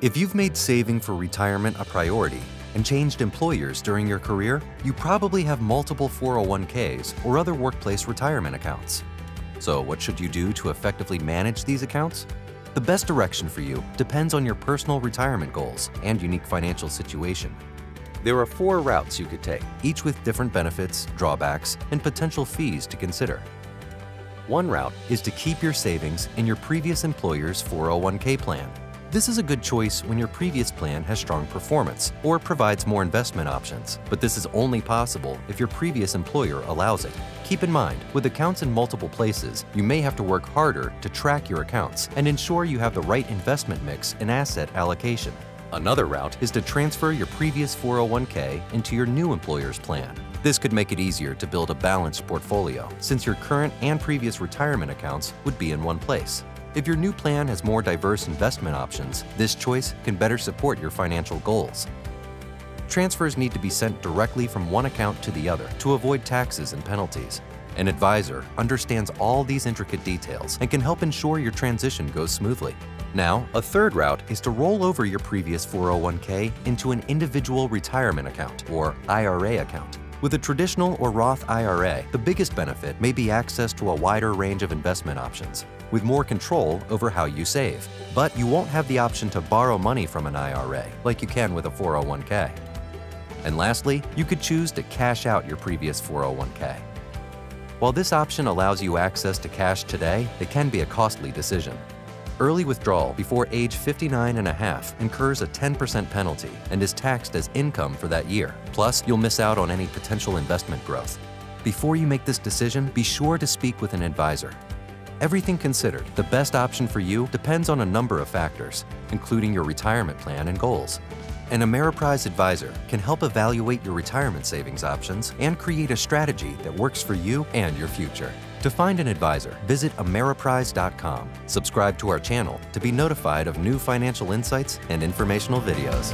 If you've made saving for retirement a priority and changed employers during your career, you probably have multiple 401ks or other workplace retirement accounts. So, what should you do to effectively manage these accounts? The best direction for you depends on your personal retirement goals and unique financial situation. There are four routes you could take, each with different benefits, drawbacks, and potential fees to consider. One route is to keep your savings in your previous employer's 401k plan. This is a good choice when your previous plan has strong performance or provides more investment options, but this is only possible if your previous employer allows it. Keep in mind, with accounts in multiple places, you may have to work harder to track your accounts and ensure you have the right investment mix and asset allocation. Another route is to transfer your previous 401k into your new employer's plan. This could make it easier to build a balanced portfolio since your current and previous retirement accounts would be in one place. If your new plan has more diverse investment options, this choice can better support your financial goals. Transfers need to be sent directly from one account to the other to avoid taxes and penalties. An advisor understands all these intricate details and can help ensure your transition goes smoothly. Now, a third route is to roll over your previous 401k into an individual retirement account or IRA account. With a traditional or Roth IRA, the biggest benefit may be access to a wider range of investment options, with more control over how you save. But you won't have the option to borrow money from an IRA like you can with a 401k. And lastly, you could choose to cash out your previous 401k. While this option allows you access to cash today, it can be a costly decision. Early withdrawal before age 59 and a half incurs a 10% penalty and is taxed as income for that year. Plus, you'll miss out on any potential investment growth. Before you make this decision, be sure to speak with an advisor. Everything considered, the best option for you depends on a number of factors, including your retirement plan and goals. An Ameriprise advisor can help evaluate your retirement savings options and create a strategy that works for you and your future. To find an advisor, visit Ameriprise.com. Subscribe to our channel to be notified of new financial insights and informational videos.